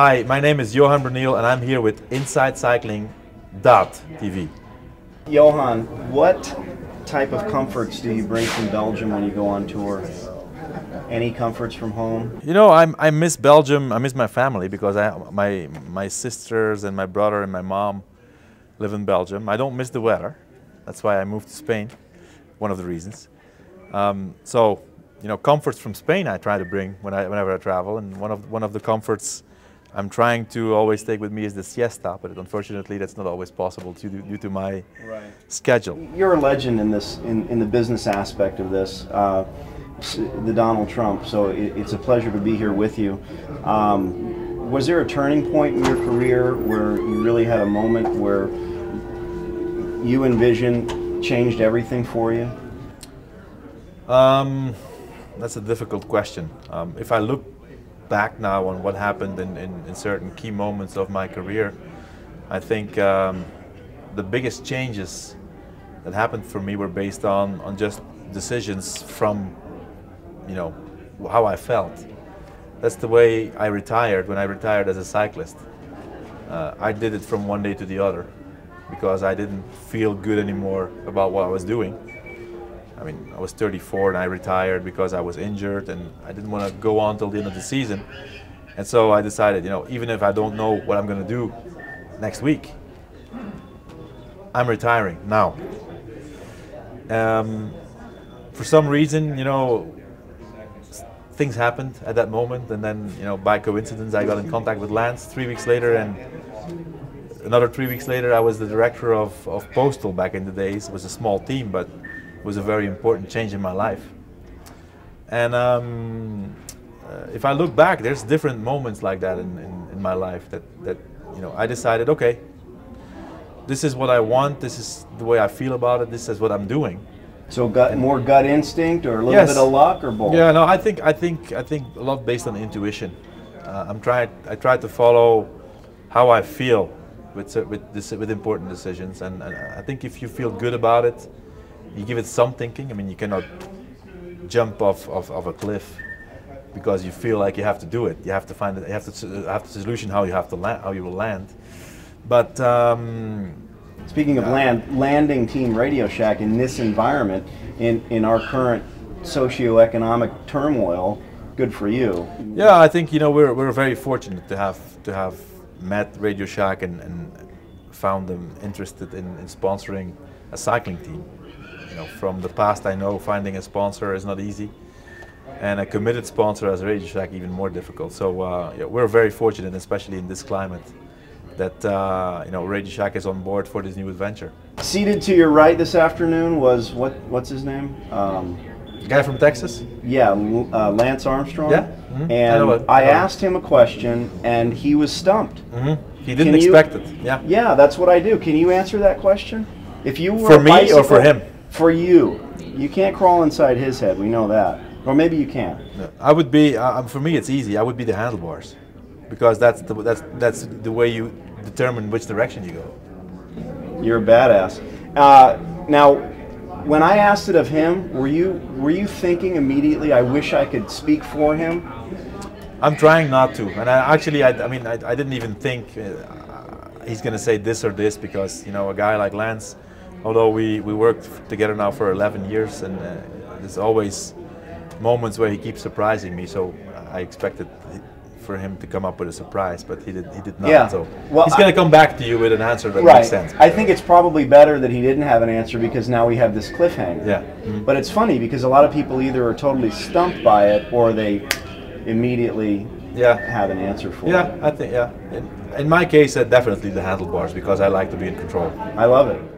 Hi, my name is Johan Bruyneel and I'm here with InsideCycling.tv. Johan, what type of comforts do you bring from Belgium when you go on tour? Any comforts from home? You know, I'm, I miss Belgium. I miss my family because I, my, my sisters and my brother and my mom live in Belgium. I don't miss the weather. That's why I moved to Spain, one of the reasons. Um, so, you know, comforts from Spain I try to bring when I, whenever I travel. And one of, one of the comforts I'm trying to always take with me is the siesta, but unfortunately that's not always possible due to, due to my right. schedule. You're a legend in this, in, in the business aspect of this. Uh, the Donald Trump. So it, it's a pleasure to be here with you. Um, was there a turning point in your career where you really had a moment where you envision changed everything for you? Um, that's a difficult question. Um, if I look back now on what happened in, in, in certain key moments of my career, I think um, the biggest changes that happened for me were based on, on just decisions from you know, how I felt. That's the way I retired when I retired as a cyclist. Uh, I did it from one day to the other because I didn't feel good anymore about what I was doing. I mean, I was 34 and I retired because I was injured and I didn't want to go on till the end of the season. And so I decided, you know, even if I don't know what I'm going to do next week, I'm retiring now. Um, for some reason, you know, things happened at that moment, and then you know by coincidence I got in contact with Lance three weeks later, and another three weeks later I was the director of, of Postal back in the days. It was a small team, but was a very important change in my life. And um, uh, if I look back, there's different moments like that in, in, in my life that, that you know I decided, okay, this is what I want, this is the way I feel about it, this is what I'm doing so gut, more gut instinct, or a little yes. bit of luck, or both. Yeah, no, I think I think I think a lot based on intuition. Uh, I'm trying. I try to follow how I feel with with with important decisions, and, and, I think if you feel good about it, you give it some thinking. I mean, you cannot jump off of, of a cliff because you feel like you have to do it. You have to find it. You have to have the solution how you have to land, how you will land. But um, Speaking of land, landing Team Radio Shack in this environment, in, in our current socioeconomic turmoil, good for you. Yeah, I think you know we're, we're very fortunate to have to have met Radio Shack and, and found them interested in, in sponsoring a cycling team. You know, from the past, I know finding a sponsor is not easy, and a committed sponsor as Radio Shack even more difficult. So uh, yeah, we're very fortunate, especially in this climate that uh, you know Radio Shack is on board for this new adventure. Seated to your right this afternoon was what? What's his name? Um, guy from Texas. Yeah, uh, Lance Armstrong. Yeah. Mm-hmm. And I, I, asked him a question, and he was stumped. Mm-hmm. He didn't Can expect you, it. Yeah. Yeah, that's what I do. Can you answer that question? If you were for me bicycle, or for him? For you. You can't crawl inside his head. We know that. Or maybe you can. I would be. Uh, for me, it's easy. I would be the handlebars, because that's the that's that's the way you determine which direction you go. You're a badass. Uh, now, when I asked it of him, were you were you thinking immediately, "I wish I could speak for him"? I'm trying not to, and I actually, I, I mean, I, I, didn't even think uh, he's going to say this or this because you know a guy like Lance, although we we worked together now for 11 years, and uh, there's always moments where he keeps surprising me. So I expected for him to come up with a surprise, but he did he did not. Yeah. So well, he's going to come back to you with an answer that right. makes sense. I think it's probably better that he didn't have an answer because now we have this cliffhanger. Yeah. Mm-hmm. But it's funny because a lot of people either are totally stumped by it or they immediately yeah. have an answer for yeah, it. Yeah, I think yeah. In, in my case, uh, definitely the handlebars because I like to be in control. I love it.